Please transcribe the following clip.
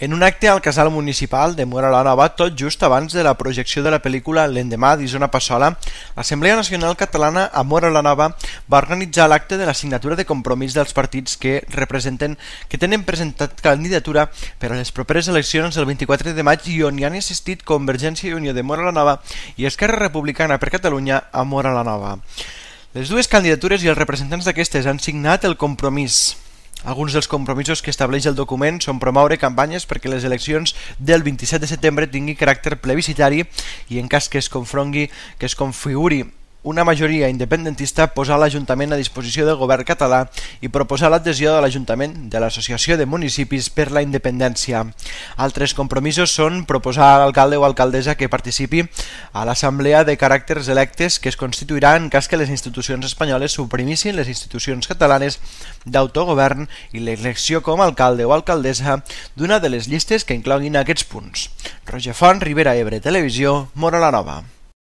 En un acte al casal municipal de Mora la Nova, tot just abans de la projecció de la pel·lícula L'endemà d'Isona Passola, l'Assemblea Nacional Catalana a Mora la Nova va organitzar l'acte de la signatura de compromís dels partits que representen que tenen presentat candidatura per a les properes eleccions del 24 de maig i on hi han assistit Convergència i Unió de Mora la Nova i Esquerra Republicana per Catalunya a Mora la Nova. Les dues candidatures i els representants d'aquestes han signat el compromís alguns dels compromisos que estableix el document són promoure campanyes perquè les eleccions del 27 de setembre tingui caràcter plebiscitari i en cas que es confrongui, que es configuri una majoria independentista posar l'Ajuntament a disposició del govern català i proposar l'adhesió de l'Ajuntament de l'Associació de Municipis per la Independència. Altres compromisos són proposar a l'alcalde o alcaldessa que participi a l'assemblea de caràcters electes que es constituirà en cas que les institucions espanyoles suprimissin les institucions catalanes d'autogovern i l'elecció com a alcalde o alcaldessa d'una de les llistes que incloguin aquests punts. Roger Font, Ribera Ebre, Televisió, Mora la Nova.